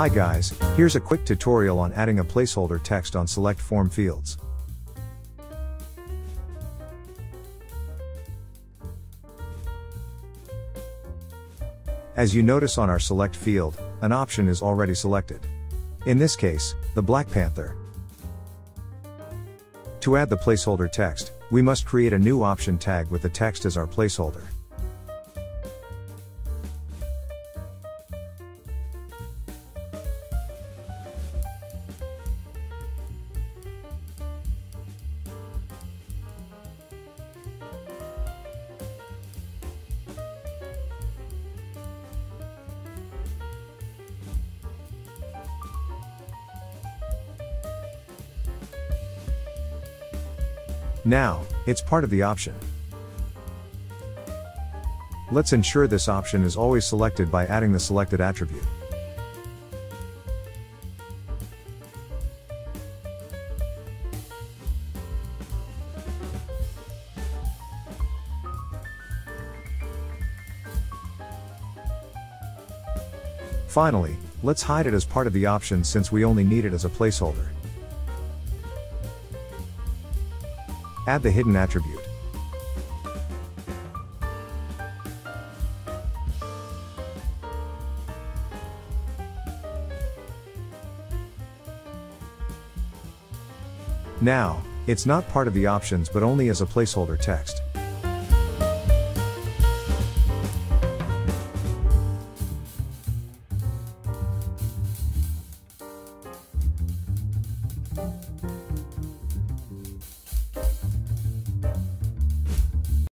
Hi guys, here's a quick tutorial on adding a placeholder text on select form fields. As you notice on our select field, an option is already selected. In this case, the Black Panther. To add the placeholder text, we must create a new option tag with the text as our placeholder. Now, it's part of the option. Let's ensure this option is always selected by adding the selected attribute. Finally, let's hide it as part of the option since we only need it as a placeholder. Add the hidden attribute. Now, it's not part of the options but only as a placeholder text.